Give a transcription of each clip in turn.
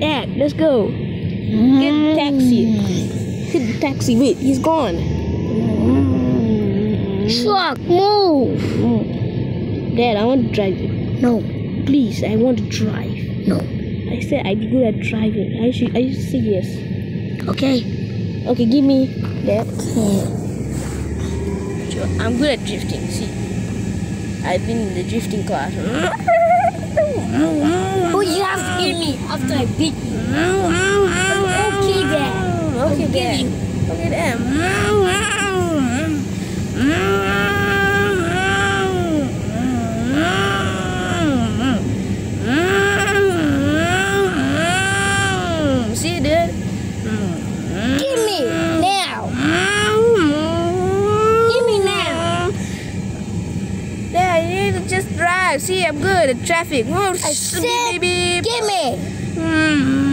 Dad, let's go. Get a taxi. Mm. Get the taxi. Wait, he's gone. Mm. Truck, move. Dad, I want to drive you. No, Please, I want to drive. no. I said I'm good at driving. I should. I should say yes. Okay. Okay, give me that. Mm. Sure, I'm good at drifting. See, I've been in the drifting class. Beat you. Okay, Dad. Okay, Dad. Okay, Dad. See, Dad. Give me now. Give me now. Dad, you need to just drive. See, I'm good at traffic. Whoa, I said, beep, beep. give me. Mm. Giving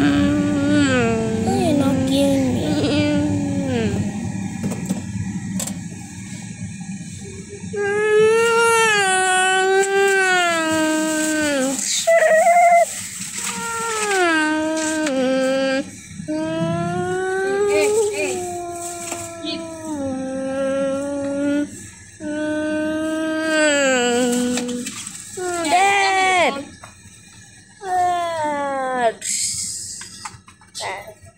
that.